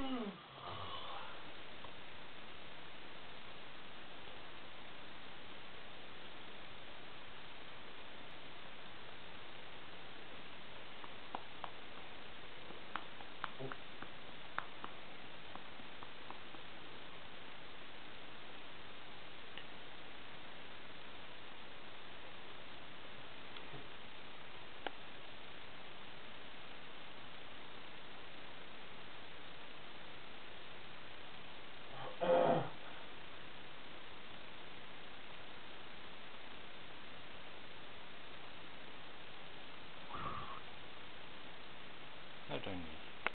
Mm. Bedouin